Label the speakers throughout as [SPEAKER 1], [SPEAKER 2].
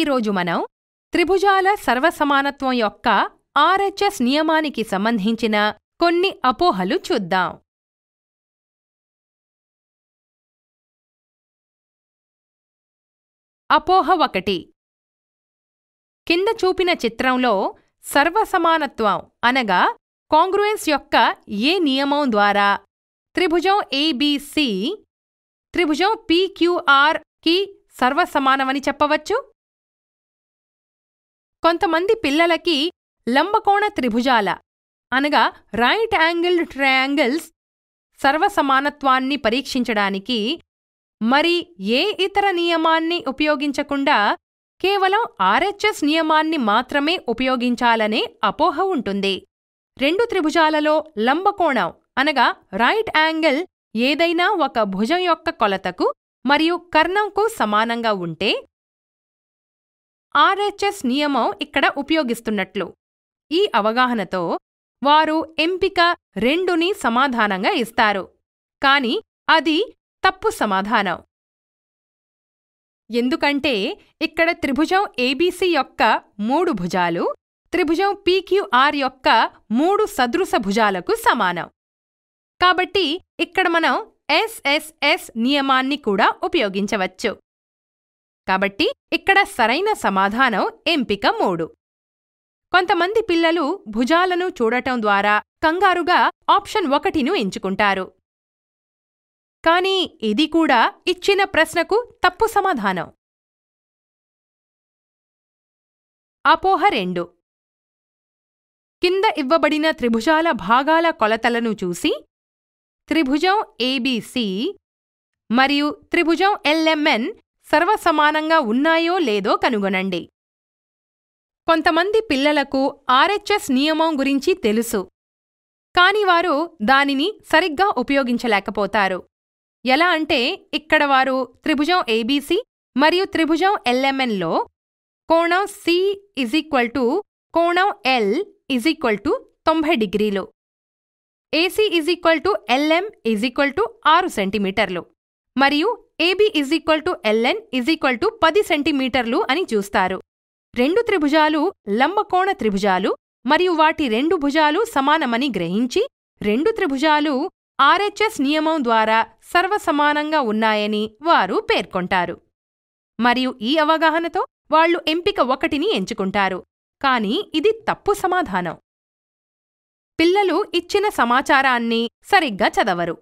[SPEAKER 1] ఈరోజు మనం త్రిభుజాల సర్వసమానత్వం యొక్క ఆర్హెచ్ఎస్ నియమానికి సంబంధించిన కొన్ని అపోహలు చూద్దాం. అపోహ ఒకటి. కింద చూపిన చిత్రంలో సర్వసమానత్వం అనగా కాంగ్రుయెన్స్ యొక్క ఏ నియమం ద్వారా త్రిభుజం ఏబిసి త్రిభుజం పీక్యూఆర్కి సర్వసమానమని చెప్పవచ్చు? కొంతమంది పిల్లలకి లంబకోణ త్రిభుజాల అనగా రైట్ యాంగిల్డ్ ట్రయాంగిల్స్ సర్వసమానత్వాన్ని పరీక్షించడానికి మరి ఏ ఇతర నియమాన్ని ఉపయోగించకుండా కేవలం ఆర్హెచ్ఎస్ నియమాన్ని మాత్రమే ఉపయోగించాలనే అపోహ ఉంటుంది. రెండు త్రిభుజాలలో లంబకోణం అనగా రైట్ యాంగిల్ ఏదైనా ఒక భుజం యొక్క కొలతకు మరియు కర్ణంకు సమానంగా ఉంటే ఆర్హెచ్ఎస్ నియమం ఇక్కడ ఉపయోగిస్తున్నట్లు. ఈ అవగాహనతో వారు ఎంపిక రెండుని సమాధానంగా ఇస్తారు. కాని అది తప్పు సమాధానం. ఎందుకంటే ఇక్కడ త్రిభుజం ఏబీసీ యొక్క మూడు భుజాలు త్రిభుజం పీక్యూఆర్ యొక్క మూడు సదృశ భుజాలకు సమానం. కాబట్టి ఇక్కడ మనం ఎస్ఎస్ఎస్ నియమాన్ని కూడా ఉపయోగించవచ్చు. కాబట్టి ఇక్కడ సరైన సమాధానం ఎంపిక మూడు. కొంతమంది పిల్లలు భుజాలను చూడటం ద్వారా కంగారుగా ఆప్షన్ ఒకటిను ఎంచుకుంటారు. కానీ ఇది కూడా ఇచ్చిన ప్రశ్నకు తప్పు సమాధానం. అపోహ రెండు. కింద ఇవ్వబడిన త్రిభుజాల భాగాల కొలతలను చూసి త్రిభుజం ఏబీసీ మరియు త్రిభుజం ఎల్ఎంఎన్ సర్వసమానంగా ఉన్నాయో లేదో కనుగొనండి. కొంతమంది పిల్లలకు ఆర్హెచ్ఎస్ నియమం గురించి తెలుసు. కాని వారు దానిని సరిగ్గా ఉపయోగించలేకపోతారు. ఎలా అంటే ఇక్కడ వారు త్రిభుజం ఏబీసీ మరియు త్రిభుజం ఎల్ఎంఎన్లో కోణం సి ఇజీక్వల్ టు కోణం ఎల్ ఈక్వల్ టు తొంభై డిగ్రీలు. AC equal to LM equal to ఆరు సెంటీమీటర్లు. మరియు AB equal to LN is equal to పది సెంటీమీటర్లు అని చూస్తారు. రెండు త్రిభుజాలు లంబకోణ త్రిభుజాలు మరియు వాటి రెండు భుజాలు సమానమని గ్రహించి రెండు త్రిభుజాలు ఆర్హెచ్ఎస్ నియమం ద్వారా సర్వసమానంగా ఉన్నాయని వారు పేర్కొంటారు. మరియు ఈ అవగాహనతో వాళ్ళు ఎంపిక ఒకటిని ఎంచుకుంటారు. కాని ఇది తప్పు సమాధానం. పిల్లలు ఇచ్చిన సమాచారాన్ని సరిగ్గా చదవరు.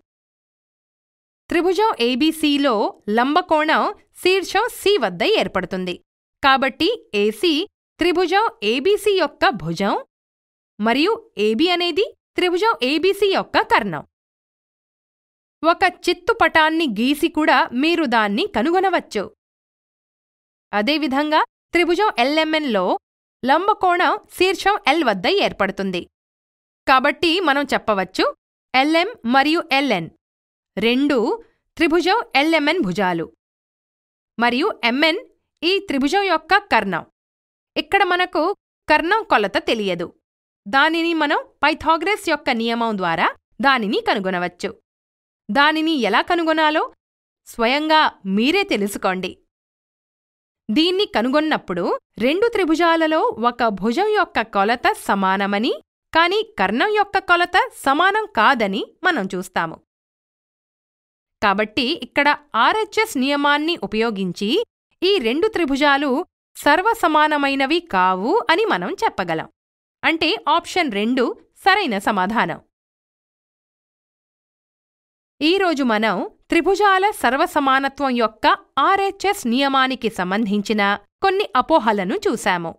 [SPEAKER 1] త్రిభుజం ఏబీసీలో లంబకోణం శీర్షం సి వద్ద ఏర్పడుతుంది. కాబట్టి ఏసీ త్రిభుజం ఏబీసీ యొక్క భుజం మరియు ఏబీ అనేది త్రిభుజం ఏబీసీ యొక్క కర్ణం. ఒక చిత్తుపటాన్ని గీసి కూడా మీరు దాన్ని కనుగొనవచ్చు. అదేవిధంగా త్రిభుజం ఎల్ఎంఎన్లో లంబకోణం శీర్షం ఎల్ వద్ద ఏర్పడుతుంది. కాబట్టి మనం చెప్పవచ్చు ఎల్ఎం మరియు ఎల్ఎన్ రెండు త్రిభుజం ఎల్ఎంఎన్ భుజాలు. మరియు ఎంఎన్ ఈ త్రిభుజం యొక్క కర్ణం. ఇక్కడ మనకు కర్ణం కొలత తెలియదు. దానిని మనం పైథాగ్రస్ యొక్క నియమం ద్వారా దానిని కనుగొనవచ్చు. దానిని ఎలా కనుగొనాలో స్వయంగా మీరే తెలుసుకోండి. దీన్ని కనుగొన్నప్పుడు రెండు త్రిభుజాలలో ఒక భుజం యొక్క కొలత సమానమని కాని కర్ణం యొక్క కొలత సమానం కాదని మనం చూస్తాము. కాబట్టి ఇక్కడ ఆర్హెచ్ఎస్ నియమాన్ని ఉపయోగించి ఈ రెండు త్రిభుజాలు సర్వసమానమైనవి కావు అని మనం చెప్పగలం. అంటే ఆప్షన్ రెండు సరైన సమాధానం. ఈరోజు మనం త్రిభుజాల సర్వసమానత్వం యొక్క ఆర్హెచ్ఎస్ నియమానికి సంబంధించిన కొన్ని అపోహలను చూశాము.